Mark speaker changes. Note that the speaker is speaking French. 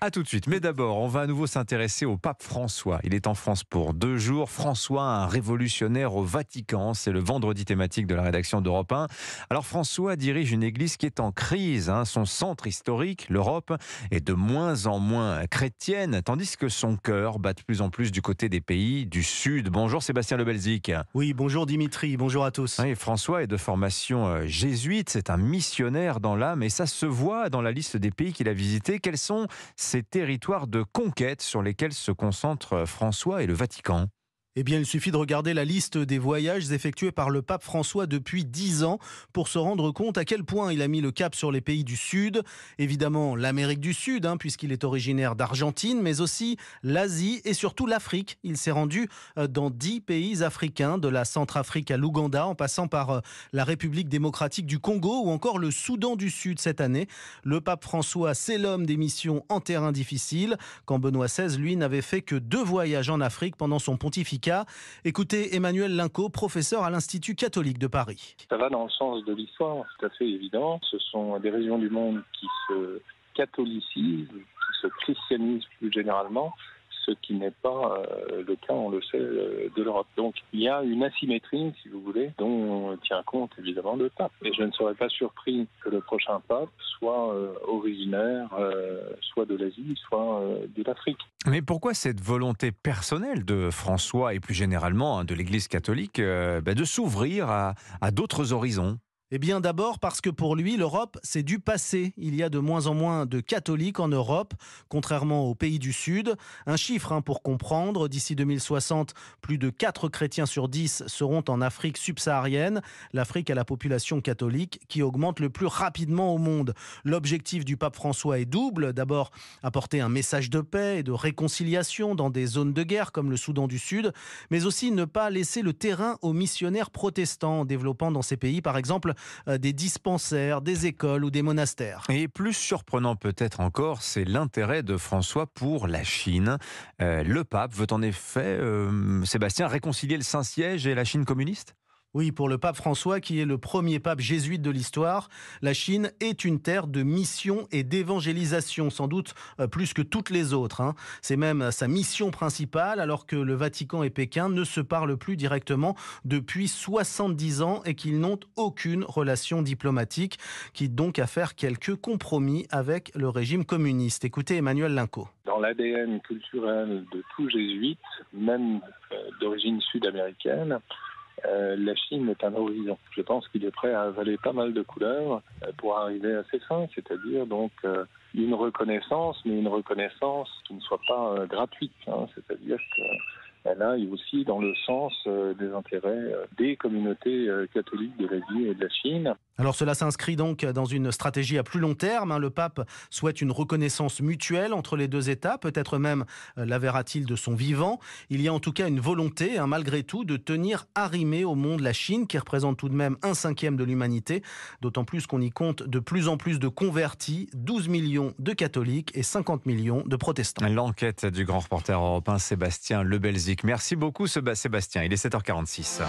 Speaker 1: A tout de suite. Mais d'abord, on va à nouveau s'intéresser au pape François. Il est en France pour deux jours. François, un révolutionnaire au Vatican. C'est le vendredi thématique de la rédaction d'Europe 1. Alors François dirige une église qui est en crise. Hein. Son centre historique, l'Europe, est de moins en moins chrétienne, tandis que son cœur bat de plus en plus du côté des pays du Sud. Bonjour Sébastien Lebelzik.
Speaker 2: Oui, bonjour Dimitri. Bonjour à tous.
Speaker 1: Oui, François est de formation euh, jésuite. C'est un missionnaire dans l'âme et ça se voit dans la liste des pays qu'il a visités. Quels sont ces territoires de conquête sur lesquels se concentrent François et le Vatican
Speaker 2: eh bien, il suffit de regarder la liste des voyages effectués par le pape François depuis dix ans pour se rendre compte à quel point il a mis le cap sur les pays du Sud. Évidemment, l'Amérique du Sud, hein, puisqu'il est originaire d'Argentine, mais aussi l'Asie et surtout l'Afrique. Il s'est rendu euh, dans dix pays africains, de la Centrafrique à l'Ouganda, en passant par euh, la République démocratique du Congo ou encore le Soudan du Sud cette année. Le pape François, c'est l'homme des missions en terrain difficile, quand Benoît XVI, lui, n'avait fait que deux voyages en Afrique pendant son pontificat Écoutez Emmanuel Linco, professeur à l'Institut catholique de Paris.
Speaker 3: Ça va dans le sens de l'histoire, tout à fait évident. Ce sont des régions du monde qui se catholicisent, qui se christianisent plus généralement ce qui n'est pas euh, le cas, on le sait, euh, de l'Europe. Donc il y a une asymétrie, si vous voulez, dont tient compte évidemment le pape. Et je ne serais pas surpris que le prochain pape soit euh, originaire soit de l'Asie, soit de l'Afrique.
Speaker 1: Mais pourquoi cette volonté personnelle de François et plus généralement hein, de l'Église catholique bah, de s'ouvrir à d'autres horizons?
Speaker 2: Eh bien d'abord parce que pour lui, l'Europe, c'est du passé. Il y a de moins en moins de catholiques en Europe, contrairement aux pays du Sud. Un chiffre hein, pour comprendre, d'ici 2060, plus de 4 chrétiens sur 10 seront en Afrique subsaharienne. L'Afrique a la population catholique qui augmente le plus rapidement au monde. L'objectif du pape François est double. D'abord, apporter un message de paix et de réconciliation dans des zones de guerre comme le Soudan du Sud, mais aussi ne pas laisser le terrain aux missionnaires protestants, développant dans ces pays, par exemple, euh, des dispensaires, des écoles ou des monastères.
Speaker 1: Et plus surprenant peut-être encore, c'est l'intérêt de François pour la Chine. Euh, le pape veut en effet, euh, Sébastien, réconcilier le Saint-Siège et la Chine communiste?
Speaker 2: Oui, pour le pape François, qui est le premier pape jésuite de l'histoire, la Chine est une terre de mission et d'évangélisation, sans doute euh, plus que toutes les autres. Hein. C'est même sa mission principale, alors que le Vatican et Pékin ne se parlent plus directement depuis 70 ans et qu'ils n'ont aucune relation diplomatique, qui donc à faire quelques compromis avec le régime communiste. Écoutez Emmanuel Linco.
Speaker 3: Dans l'ADN culturel de tout jésuite, même euh, d'origine sud-américaine, euh, la Chine est un horizon. Je pense qu'il est prêt à avaler pas mal de couleurs euh, pour arriver à ses fins, c'est-à-dire donc euh, une reconnaissance, mais une reconnaissance qui ne soit pas gratuite. Hein. c'est-à-dire que elle aille aussi dans le sens euh, des intérêts euh, des communautés euh, catholiques de l'Asie et de la Chine.
Speaker 2: Alors cela s'inscrit donc dans une stratégie à plus long terme. Hein. Le pape souhaite une reconnaissance mutuelle entre les deux États, peut-être même la verra-t-il de son vivant. Il y a en tout cas une volonté, hein, malgré tout, de tenir arrimé au monde la Chine, qui représente tout de même un cinquième de l'humanité, d'autant plus qu'on y compte de plus en plus de convertis, 12 de catholiques et 50 millions de protestants.
Speaker 1: L'enquête du grand reporter européen Sébastien Lebelzik Merci beaucoup Sébastien, il est 7h46.